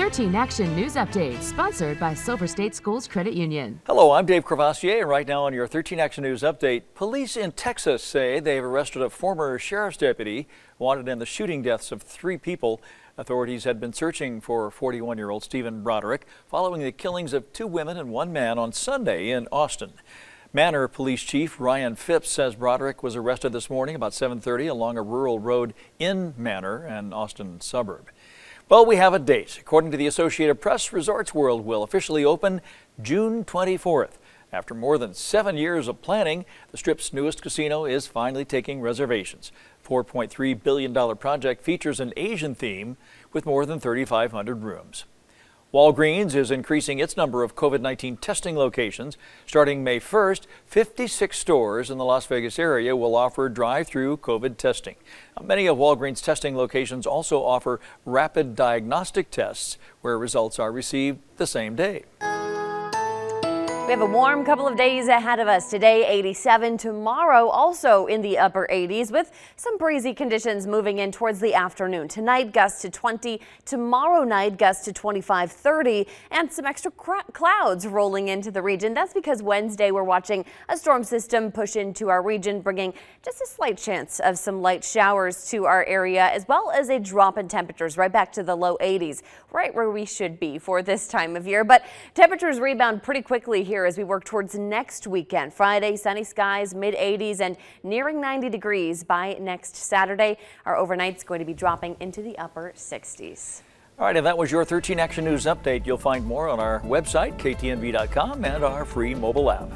13 Action News Update, sponsored by Silver State Schools Credit Union. Hello, I'm Dave Courvoisier, and right now on your 13 Action News Update, police in Texas say they've arrested a former sheriff's deputy wanted in the shooting deaths of three people. Authorities had been searching for 41 year old Stephen Broderick following the killings of two women and one man on Sunday in Austin. Manor Police Chief Ryan Phipps says Broderick was arrested this morning about 7:30 along a rural road in Manor, an Austin suburb. Well, we have a date. According to the Associated Press, Resorts World will officially open June 24th. After more than seven years of planning, the Strip's newest casino is finally taking reservations. $4.3 billion project features an Asian theme with more than 3,500 rooms. Walgreens is increasing its number of COVID-19 testing locations. Starting May 1st, 56 stores in the Las Vegas area will offer drive-through COVID testing. Uh, many of Walgreens testing locations also offer rapid diagnostic tests where results are received the same day. We have a warm couple of days ahead of us. Today, 87. Tomorrow, also in the upper 80s with some breezy conditions moving in towards the afternoon. Tonight, gusts to 20. Tomorrow night, gusts to 25, 30, and some extra clouds rolling into the region. That's because Wednesday, we're watching a storm system push into our region, bringing just a slight chance of some light showers to our area, as well as a drop in temperatures right back to the low 80s, right where we should be for this time of year. But temperatures rebound pretty quickly here as we work towards next weekend. Friday, sunny skies, mid 80s and nearing 90 degrees by next Saturday. Our overnight's going to be dropping into the upper 60s. All right, and that was your 13 Action News update. You'll find more on our website, ktnv.com, and our free mobile app.